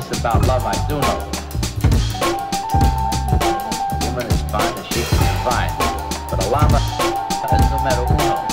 this about love, I do know. A woman is fine and she's fine, but a llama is no matter who knows.